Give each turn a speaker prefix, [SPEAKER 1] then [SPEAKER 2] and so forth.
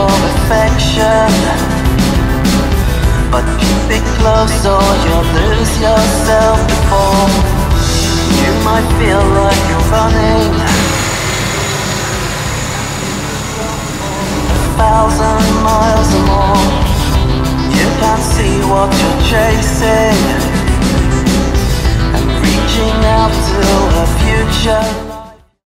[SPEAKER 1] for affection. But keep it close or you'll lose yourself before You might feel like you're running. A thousand miles or more You can't see what you're chasing. And reaching out to a future